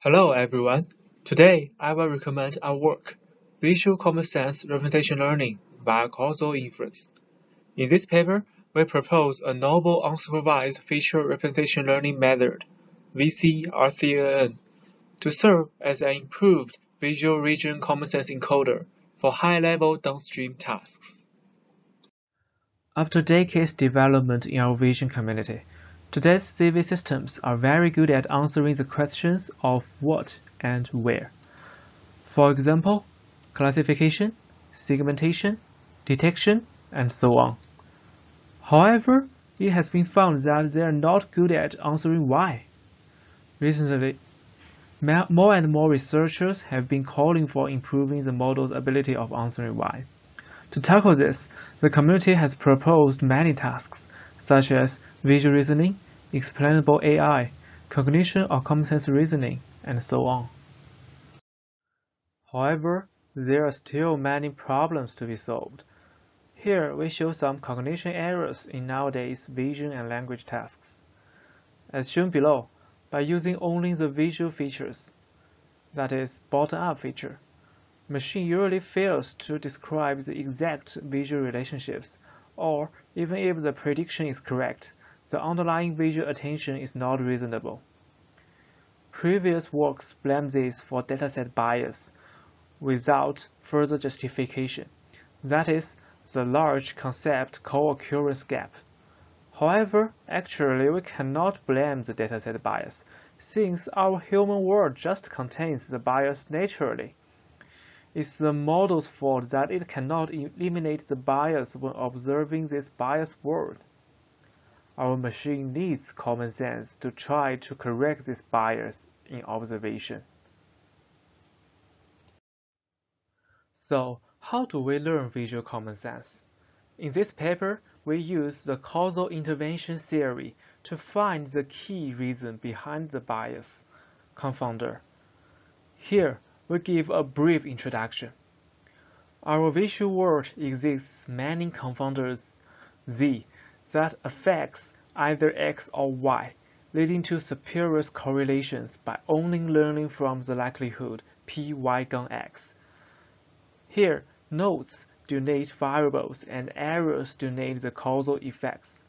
Hello everyone. Today I will recommend our work, Visual Common Sense Representation Learning via Causal Inference. In this paper, we propose a novel unsupervised feature representation learning method, VCRCNN, to serve as an improved visual region common sense encoder for high-level downstream tasks. After decades development in our vision community, Today's CV systems are very good at answering the questions of what and where. For example, classification, segmentation, detection, and so on. However, it has been found that they are not good at answering why. Recently, more and more researchers have been calling for improving the model's ability of answering why. To tackle this, the community has proposed many tasks, such as visual reasoning, explainable AI, cognition or common sense reasoning, and so on. However, there are still many problems to be solved. Here we show some cognition errors in nowadays vision and language tasks. As shown below, by using only the visual features, that is, bottom-up feature, machine usually fails to describe the exact visual relationships, or even if the prediction is correct, the underlying visual attention is not reasonable. Previous works blame this for dataset bias without further justification, that is, the large concept co-occurrence gap. However, actually we cannot blame the dataset bias, since our human world just contains the bias naturally. It's the model's fault that it cannot eliminate the bias when observing this biased world. Our machine needs common sense to try to correct this bias in observation. So, how do we learn visual common sense? In this paper, we use the causal intervention theory to find the key reason behind the bias confounder. Here, we give a brief introduction. Our visual world exists many confounders Z that affects either x or y, leading to spurious correlations by only learning from the likelihood p y gun x. Here, nodes denote variables and errors denote the causal effects.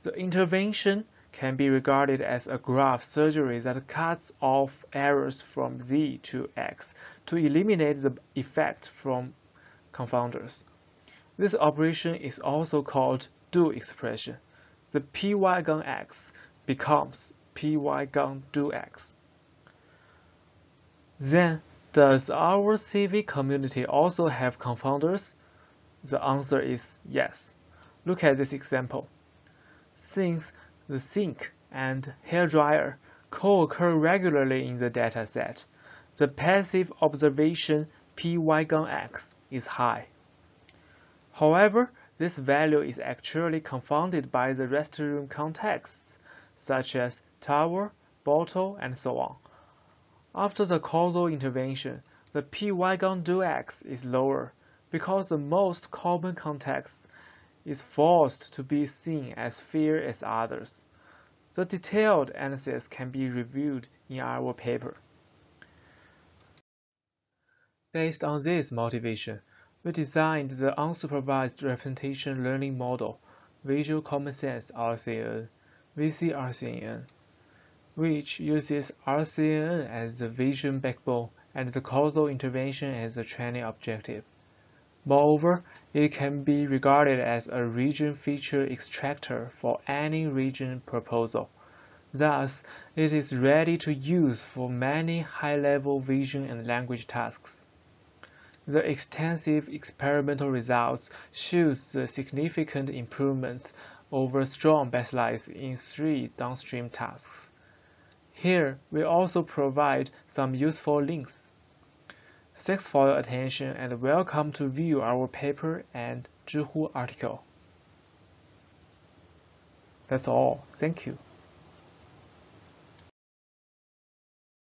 The intervention can be regarded as a graph surgery that cuts off errors from z to x to eliminate the effect from confounders. This operation is also called do expression, the py gun x becomes py gun do x. Then, does our CV community also have confounders? The answer is yes. Look at this example. Since the sink and hairdryer co-occur regularly in the dataset, the passive observation py gun x is high. However, this value is actually confounded by the restroom contexts, such as tower, bottle, and so on. After the causal intervention, the py gun do x is lower because the most common context is forced to be seen as fair as others. The detailed analysis can be reviewed in our paper. Based on this motivation, we designed the unsupervised representation learning model, Visual Common Sense RCNN, VCRCNN, which uses RCNN as the vision backbone and the causal intervention as the training objective. Moreover, it can be regarded as a region feature extractor for any region proposal. Thus, it is ready to use for many high-level vision and language tasks. The extensive experimental results shows the significant improvements over strong baselines in three downstream tasks. Here, we also provide some useful links. Thanks for your attention and welcome to view our paper and Zhihu article. That's all. Thank you.